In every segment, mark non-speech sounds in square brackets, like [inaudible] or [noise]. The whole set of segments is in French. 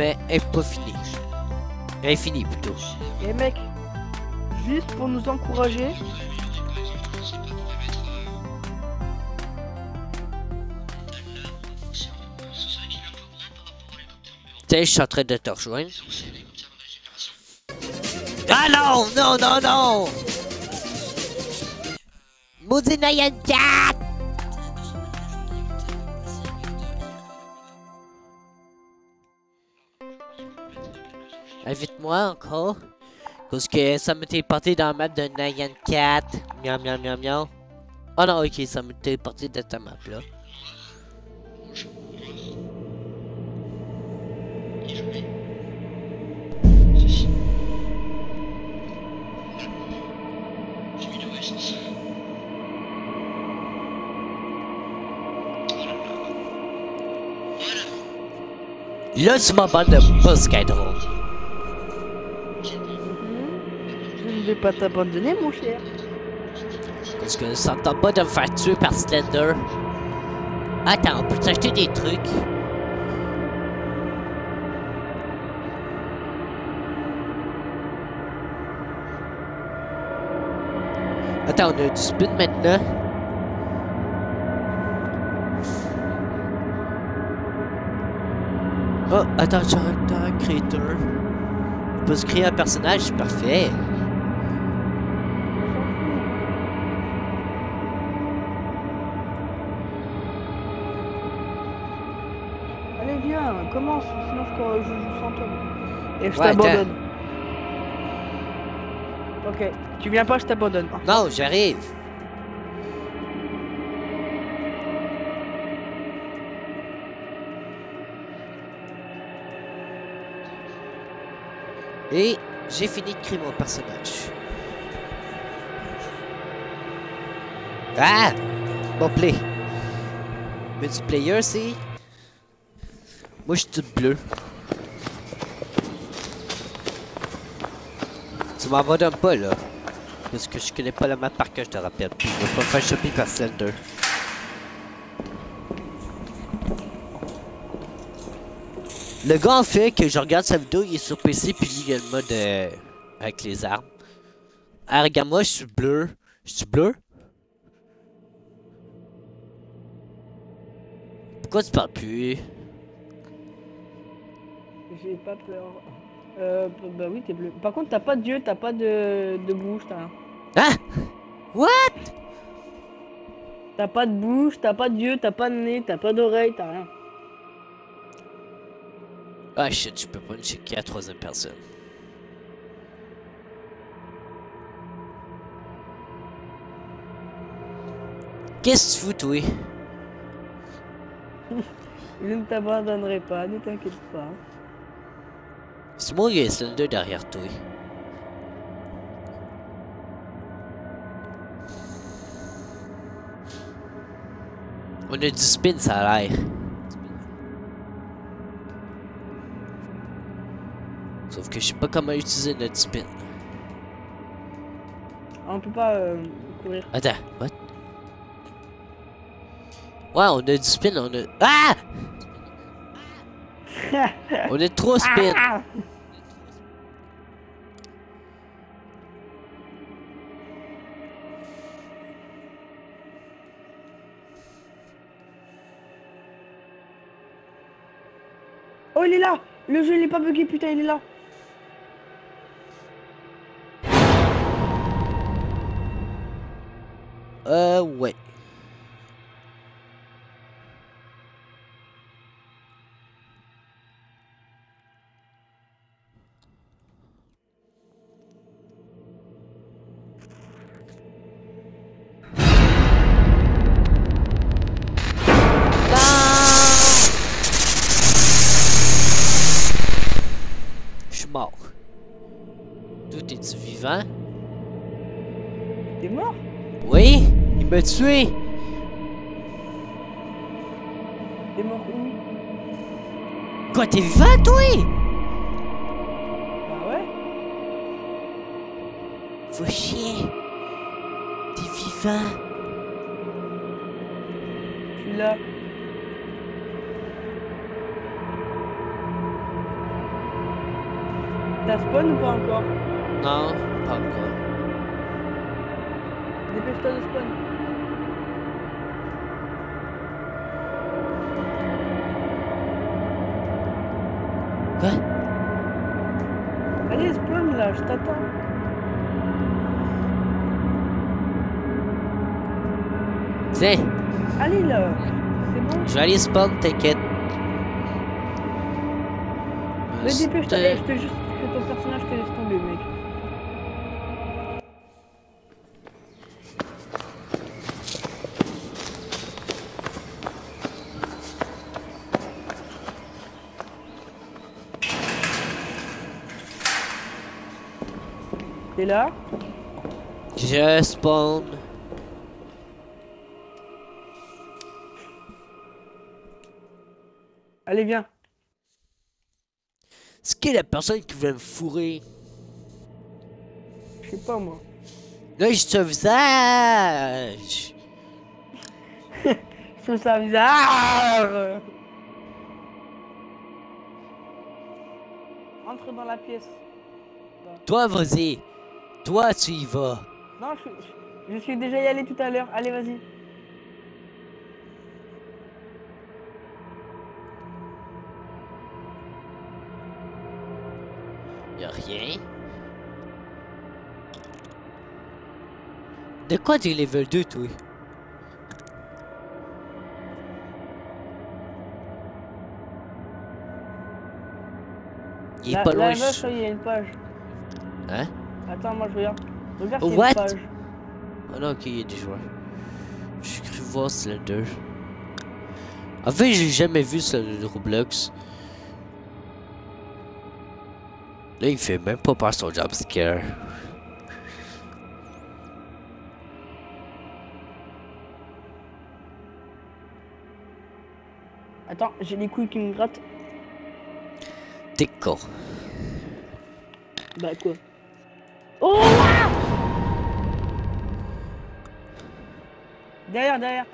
mais elle est pas finie. Elle est finie plutôt. Et mec, juste pour nous encourager, Tiens, je suis en train de te rejoindre. Ah non, non, non, non! Maudit! Invite-moi encore. Parce que ça m'était téléporté dans la map de Nyan Cat. Miam, miam, miam, miam. Oh non, ok, ça m'était téléporté de ta map là. Là, tu pas, Skydrone. je ne vais pas t'abandonner, mon cher. Parce que ça me tente pas de me faire tuer par Slender. Attends, on peut t'acheter des trucs? Attends, on a du spin maintenant. Oh, attends, character creator. On peut se créer un personnage, parfait. Commence, sinon je, je joue sans toi. Et je Ouais, t'abandonne. Ok, tu viens pas, je t'abandonne. Non, j'arrive. Et j'ai fini de créer mon personnage. Ah! Bon play. Multiplayer, c'est... Moi, je suis tout bleu. Tu m'abandonnes pas, là. Parce que je connais pas la map par cœur, je te rappelle. Puis je vais pas faire choper par Slender. Le gars, en fait, que je regarde sa vidéo, il est sur PC, puis il a le mode euh, avec les armes. Ah, regarde, moi, je suis bleu. Je suis bleu? Pourquoi tu parles plus? J'ai pas peur. Euh, bah oui, t'es bleu. Par contre, t'as pas d'yeux, t'as pas de, de bouche, t'as rien. Hein? What? T'as pas de bouche, t'as pas d'yeux, t'as pas de nez, t'as pas d'oreille, t'as rien. Ah shit, je peux checker à la troisième personne. Qu'est-ce que tu fous, toi? [laughs] Je ne t'abandonnerai pas, ne t'inquiète pas. C'est moi qui ai Slender derrière toi. On a du spin, ça a l'air. Sauf que je sais pas comment utiliser notre spin. On peut pas euh, courir. Attends, what? Ouais, on a du spin, on a... Ah! [laughs] On a trop spin. Ah Oh, il est là Le jeu, il est pas bugué, putain, il est là Euh, ouais. Tout es-tu vivant? T'es mort? Oui, il m'a tué. T'es mort où? Quoi, t'es vivant, toi? Bah ouais Faut chier. T'es vivant. Je suis là. T'as spawn ou pas encore? Non, pas encore. Dépêche-toi de spawn. Quoi? Allez, spawn là, je t'attends. Tiens, Allez là, c'est bon je vais aller spawn, t'inquiète. Mais dépêche-toi, je te juste que ton personnage te laisse tomber, mec. T'es là? Je spawn. Allez, viens. C'est qui la personne qui voulait me fourrer? Je sais pas moi. Là, j'ai un visage! [laughs] Sous sa visage Entre dans la pièce. Toi, vas-y. Toi, tu y vas. Non, je, je- je suis déjà y allé tout à l'heure. Allez, vas-y. Y'a rien. De quoi t'es level 2, toi? Il est La, pas la loin. vache, il y a une page. Hein? Attends, moi je regarde. Regarde, What? une page. Ah non, ok, il y a des joueurs. J'ai cru voir Slender. En fait, j'ai jamais vu ça de Roblox. Là, il fait même pas peur son jumpscare. Attends, j'ai les couilles qui me grattent. T'es con. Bah quoi? Derrière, derrière.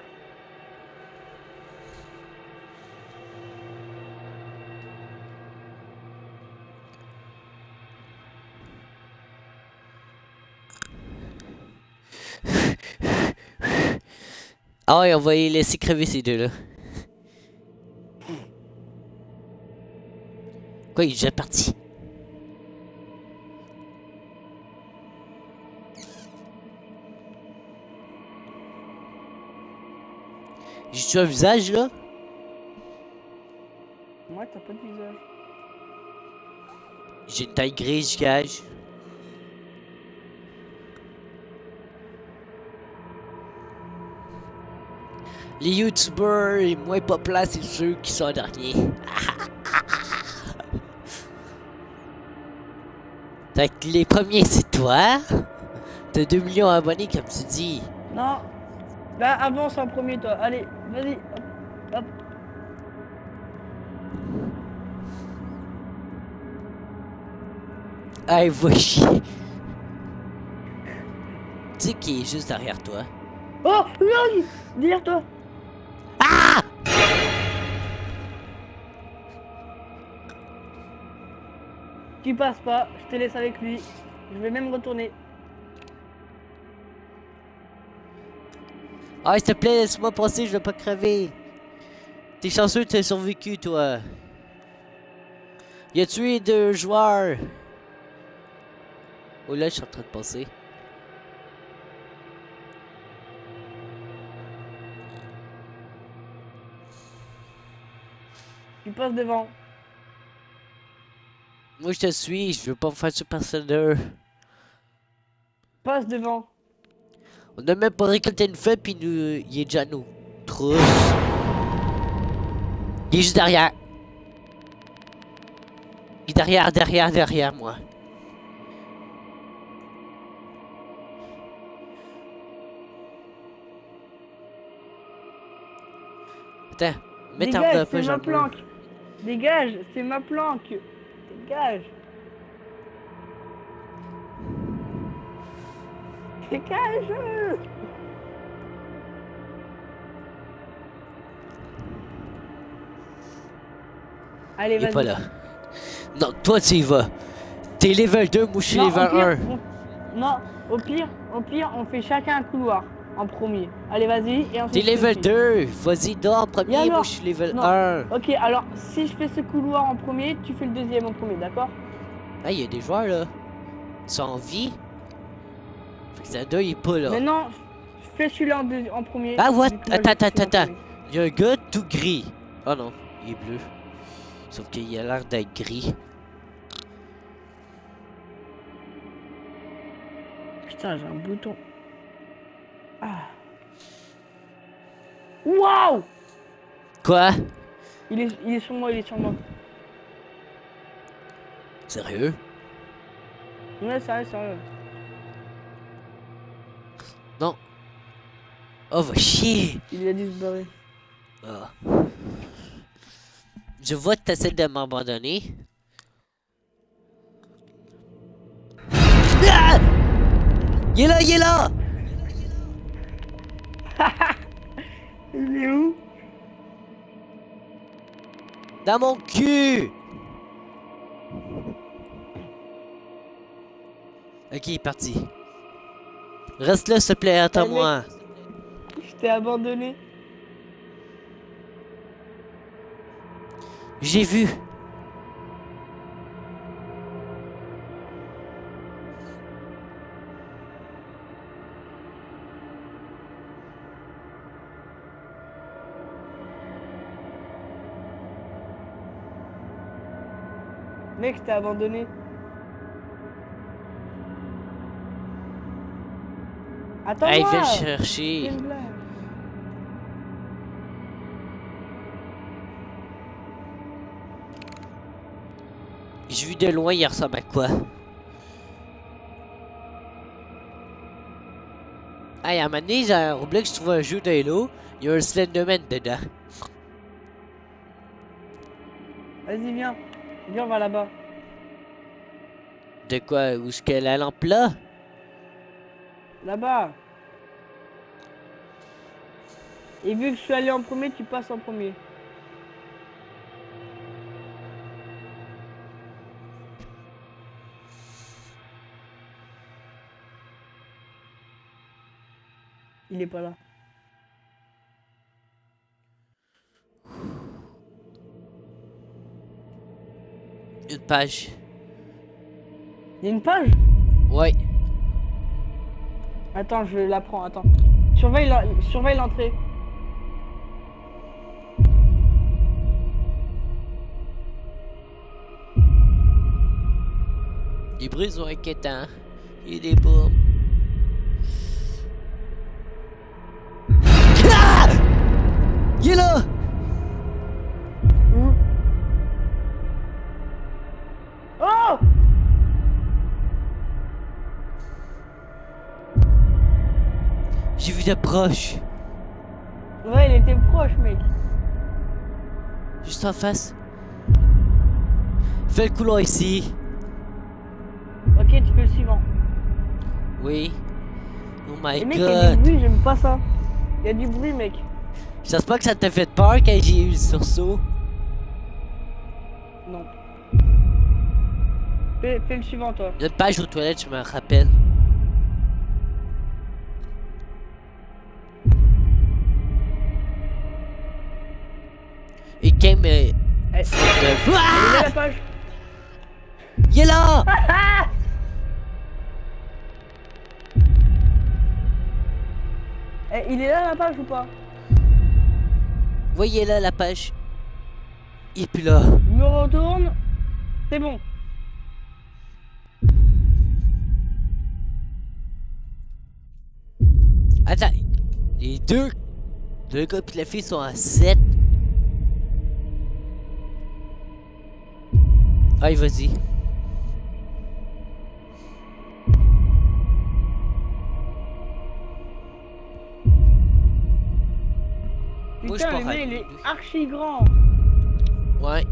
Ah ouais, on va les laisser crever ces deux-là. Quoi, il est déjà parti? J'ai-tu un visage là? Moi, t'as pas de visage. J'ai une taille grise, gage. Les youtubeurs les moins populaires, c'est ceux qui sont derniers. [laughs] fait que les premiers, c'est toi. T'as 2 millions d'abonnés, comme tu dis. Non. Bah avance en premier, toi. Allez, vas-y. Hop, hop. Ah, il va chier. Tu sais qui est juste derrière toi? Oh non Derrière toi. Ah! Tu passes pas, je te laisse avec lui. Je vais même retourner. Ah, s'il te plaît, laisse-moi passer, je vais pas crever. T'es chanceux, t'as survécu, toi. Il a tué deux joueurs? Oh là, je suis en train de passer. Tu passes devant. Moi, je te suis, je veux pas me faire super. Passe devant. On a même pas récolté une feuille, puis nous, il est déjà nous. Trousse. Il est juste derrière. Il est derrière, derrière, derrière moi. Attends, mets ta mur. planque. Dégage, c'est ma planque. Dégage. Dégage. Allez, vas-y. pas là. Non, toi tu y vas. T'es level 2, moi je suis level pire, 1. on- Non, au pire, au pire, on fait chacun un couloir en premier. Allez, vas-y. Et T'es level aussi. 2. Vas-y, dors en premier, alors moi je suis level Non. 1. Ok, alors si je fais ce couloir en premier, tu fais le deuxième en premier, d'accord? Ah, il y a des joueurs là. Ils sont en vie. Que Zelda il est pas là. Maintenant, je fais celui-là en, premier. Ah, what? Attends, attends, attends. Il y a un gars tout gris. Oh non, il est bleu. Sauf qu'il a l'air d'être gris. Putain, j'ai un bouton. Ah. Waouh Quoi? il est, il est sur moi, il est sur moi. Sérieux? Ouais, sérieux, sérieux. Oh, va chier! Il a disparu. Ah. Je vois que t'essaies de m'abandonner. Ah! Il est là, il est là! [laughs] Il est où? Dans mon cul! Ok, il est parti. Reste là, s'il te plaît, attends-moi. Je t'ai abandonné. J'ai vu. Mec, je t'ai abandonné. Attends-moi Hey, viens le C'est chercher. J'ai vu de loin, il ressemble à quoi? Hey, à un moment donné, j'ai oublié que je trouve un jeu d'Halo. Il y a un Slenderman dedans. Vas-y, viens. Viens, on va là-bas. De quoi? Où est-ce que la lampe là? Là-bas. Et vu que je suis allé en premier, tu passes en premier. Il est pas là. Une page. Il y a une page? Ouais. Attends, je la prends, attends. Surveille l'entrée. Les bruits sont inquiétants. Il est beau. Proche. Ouais, il était proche, mec. Juste en face. Fais le couloir ici. Ok, tu fais le suivant. Oui. Oh my mec, il y a du god. bruit, j'aime pas ça. Il y a du bruit, mec. J'espère que ça t'a fait peur quand j'ai eu le sursaut. Non. Fais, fais le suivant, toi. Une page aux toilettes, je me rappelle. Ah! la page. Il est là! [laughs] Eh, il est là, la page ou pas? Voyez là la page. Il est plus là. Je me retourne. C'est bon. Attends. Les deux... Le gars et la fille sont à 7. Allez, vas-y. Moi, je Putain, le mec, il est archi grand. Ouais.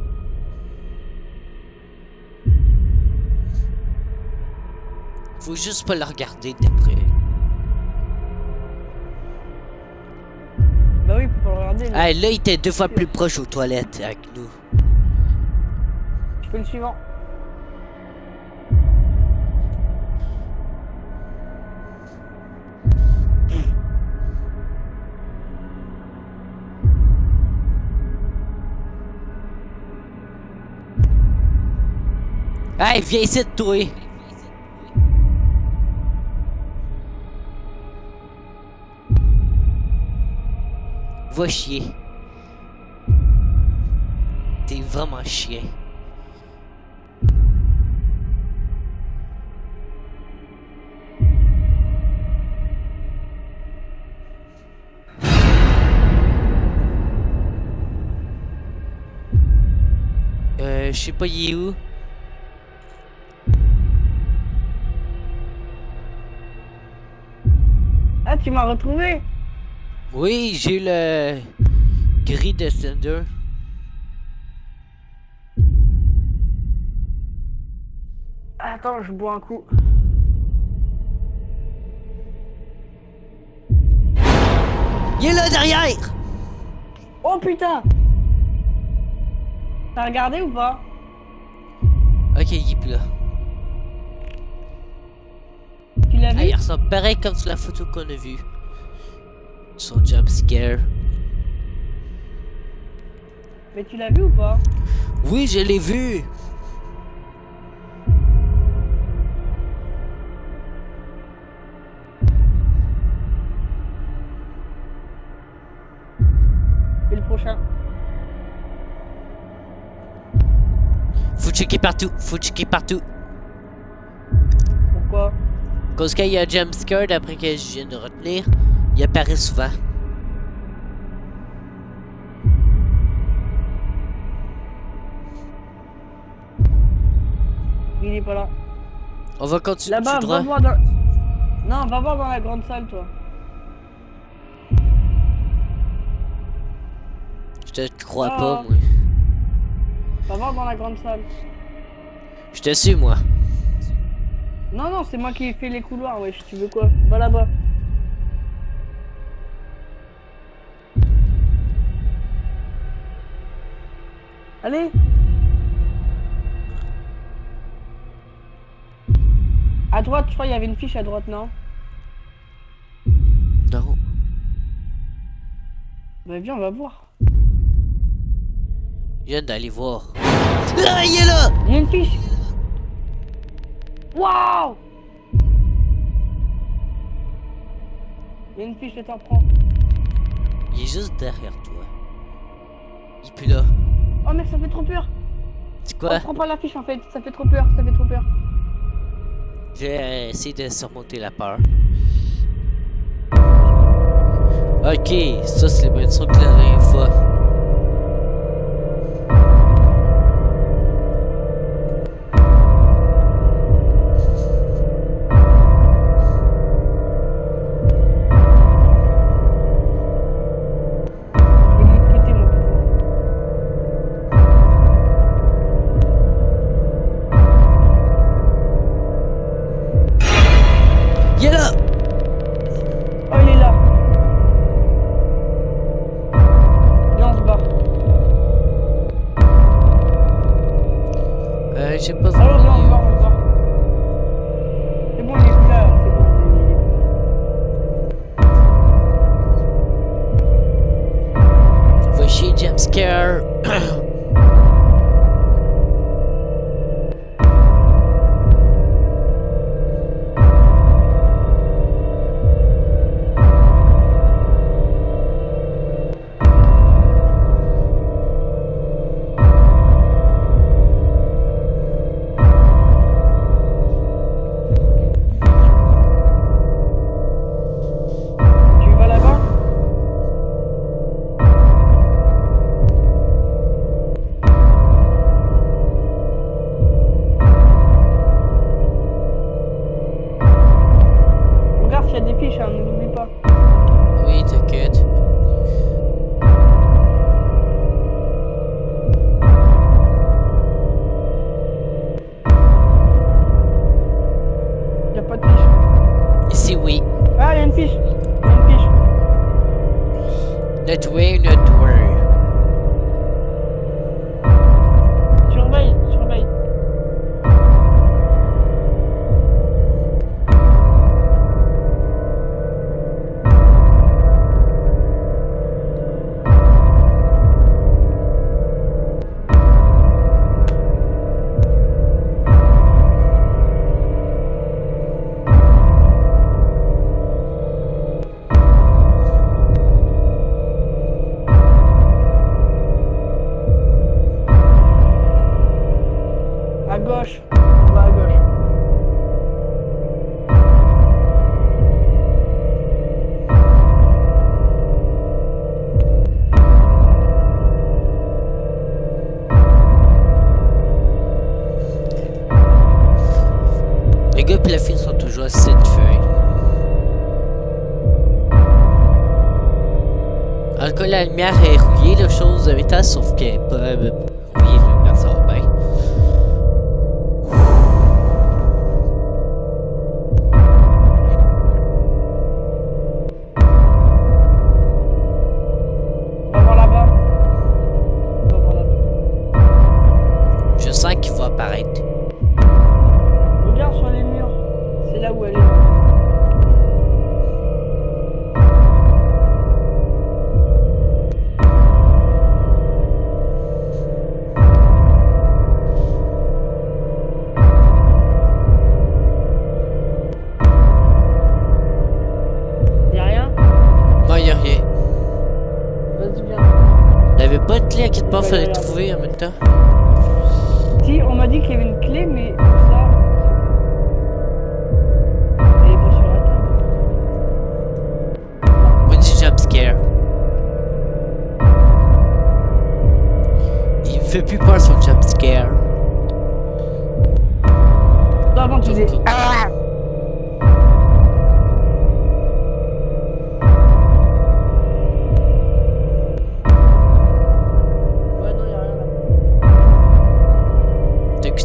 Faut juste pas le regarder de près. Bah oui, faut pas le regarder. Ah, là, il était deux fois plus proche aux toilettes avec nous fais le suivant. Hey, viens ici, toi! Va chier. T'es vraiment chien. Je sais pas, il est où? Ah, tu m'as retrouvé Oui, j'ai le gris de Cinder. Attends, je bois un coup. Il est là derrière! Oh putain T'as regardé ou pas? Ok, il est plus là. Tu l'as vu? Ah, il ressemble pareil comme sur la photo qu'on a vue. Son jump scare. Mais tu l'as vu ou pas? Oui, je l'ai vu! Partout, faut checker partout. Pourquoi? Cause qu'il y a un jump scare, d'après que je viens de retenir, il apparaît souvent. Il est pas là. On va continuer Là-bas, va voir dans... Non, va voir dans la grande salle, toi. Je te crois Ah. pas, moi. Va voir dans la grande salle. Je te suis, moi. Non, non, c'est moi qui ai fait les couloirs, wesh, tu veux quoi? Va là-bas. Allez À droite, je crois qu'il y avait une fiche à droite, non? Non. Bah viens, on va voir. Viens d'aller voir. Là, il est là! Il y a une fiche Waouh Il y a une fiche, je t'en prends. Il est juste derrière toi. Il est plus là. Oh mec, ça fait trop peur C'est Oh, quoi? prends pas la fiche en fait, ça fait trop peur, ça fait trop peur. Je vais euh, essayer de surmonter la peur. Ok, ça c'est le même son que Les gueux et sont toujours à feuilles. Alcool à bonne clé à qui pas fallait trouver en même temps. Si, on m'a dit qu'il y avait une clé, mais là. Elle est pas sur la table. When she jump scare. Il me fait plus peur son jump scare. Non, avant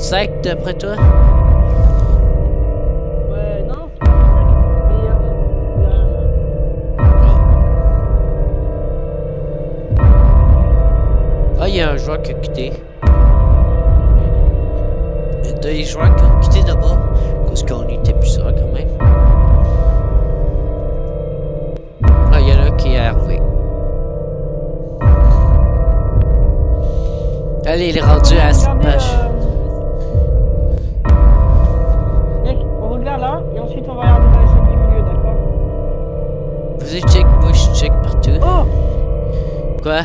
sec d'après toi? Ouais, non. Ah, il y a un joueur qui a quitté. Il y a deux joueurs qui ont quitté d'abord, parce qu'on était plus ça quand même. Ah, il y en a un qui est arrivé. Allez, il est rendu à cette page. 乖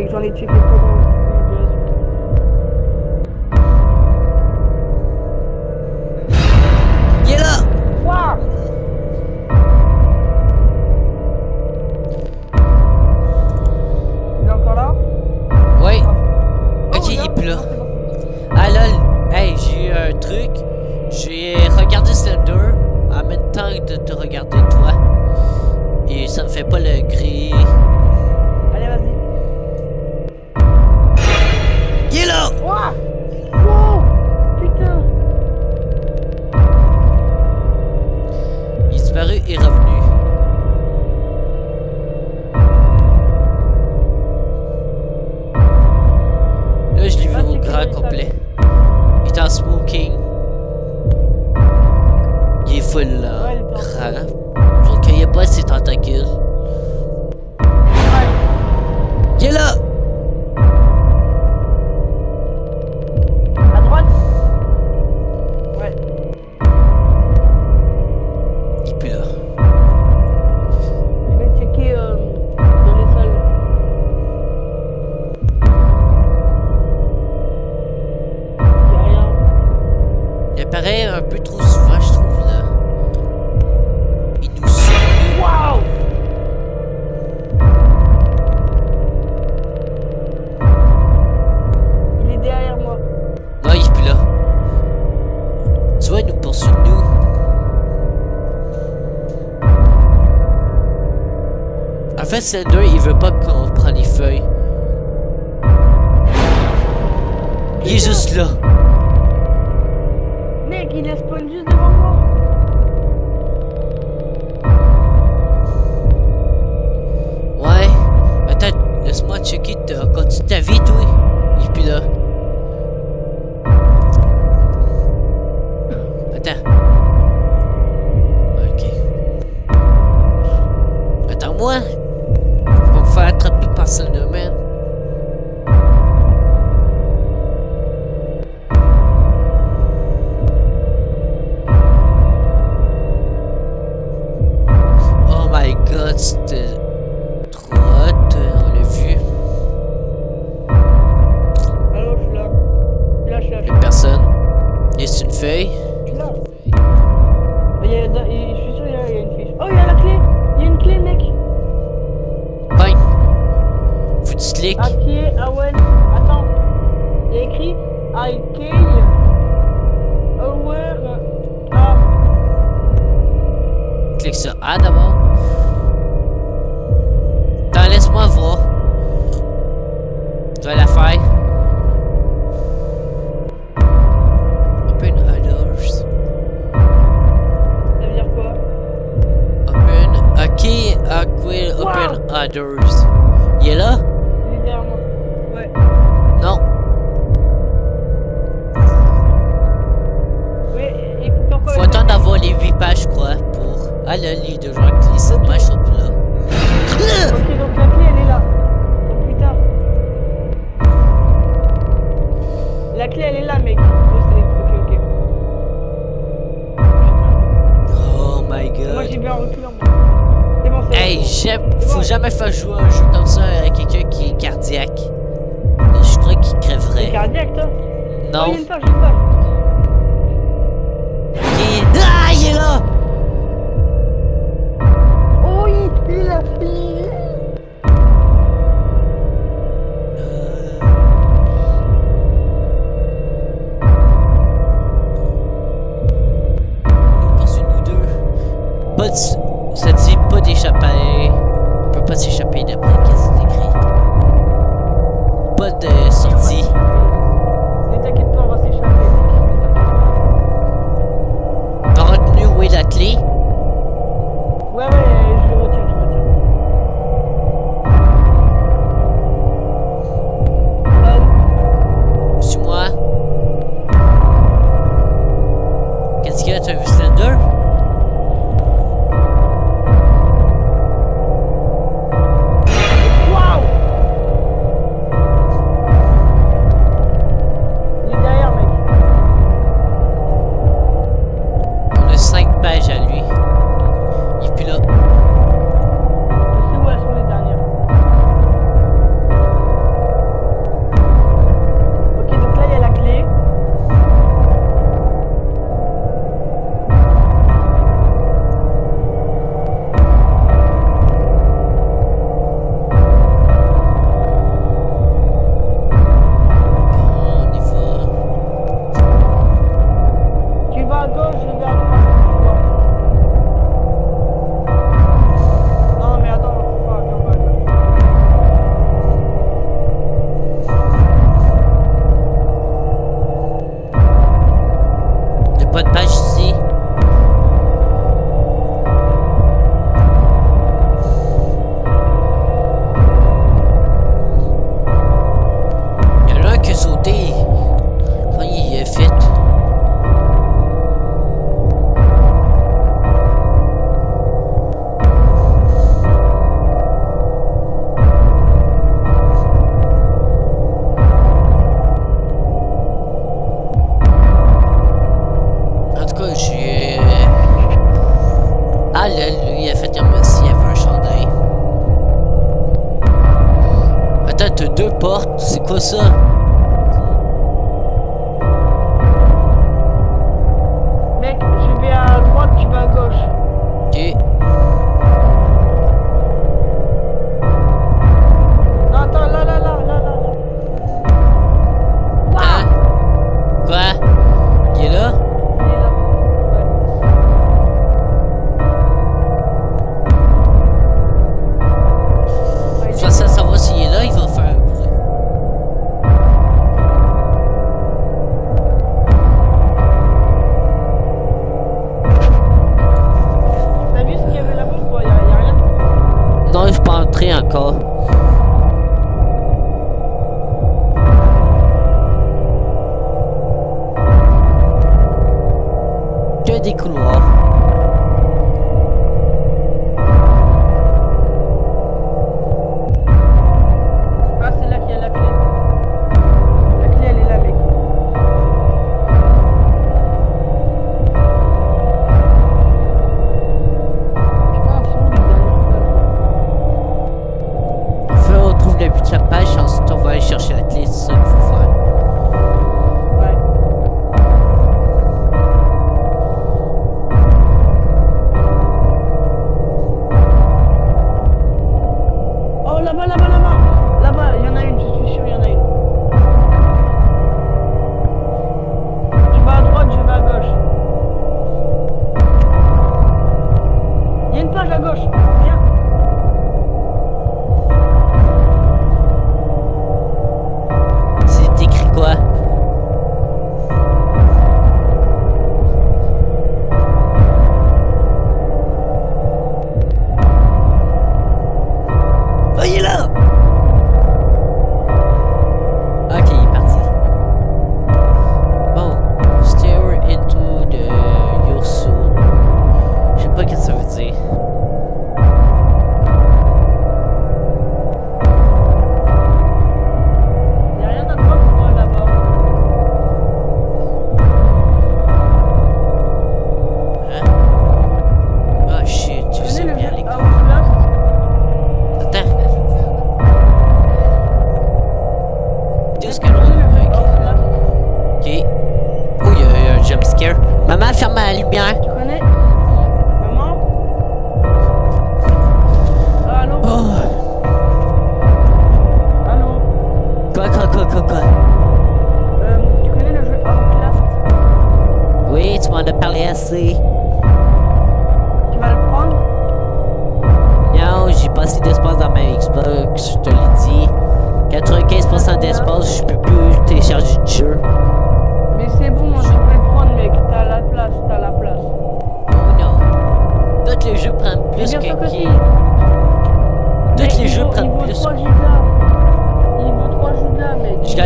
usually cheap fait, c'est deux, il veut pas qu'on prenne les feuilles. Il est juste là. Mec, il a spawn juste devant moi. Ouais. Attends, laisse-moi checker. T'as encore ta vie, toi? Et puis là. Jake. À pied, ah Owen. Attends. Il y a écrit I kill Owen. Euh, ah. Clique sur A d'abord. No.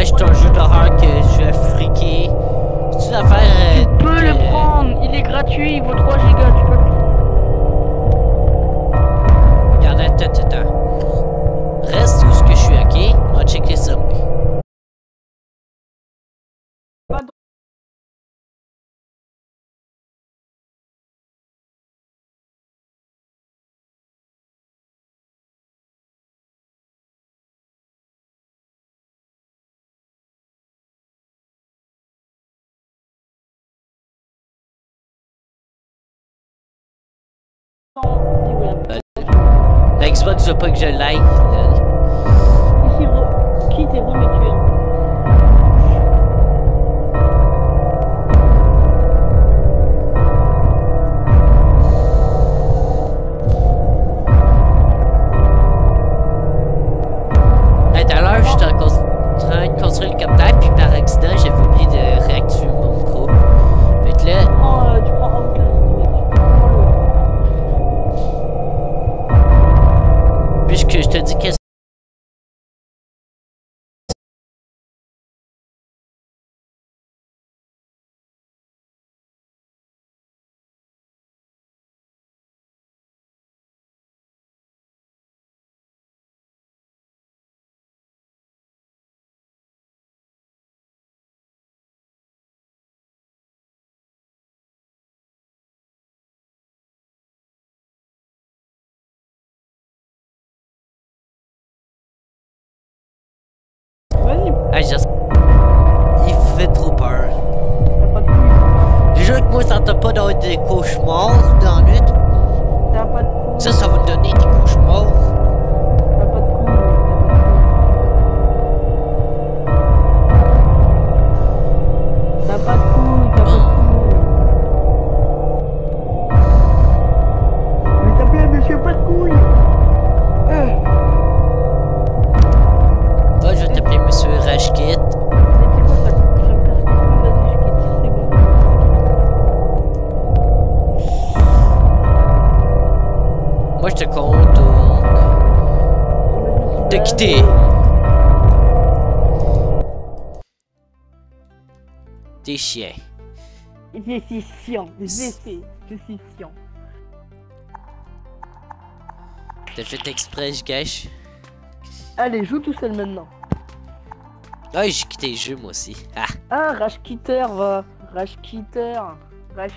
ouais, c'est un jeu d'horreur que je vais friquer. Tu l'affaire. Euh, tu peux euh, le prendre, il est gratuit, il vaut 3 gigas. tu veux pas que je l'aille. Qui Il fait trop peur. Déjà que moi, ça t'a pas dans des cauchemars dans la nuit. Ça, ça va me donner T'es chien. Je suis chiant. Je sais. Je suis chiant. T'as fait exprès, je gâche? Allez, joue tout seul maintenant. Ah, j'ai quitté le jeu moi aussi. Ah, ah rage quitter va. Rage quitter. Rage.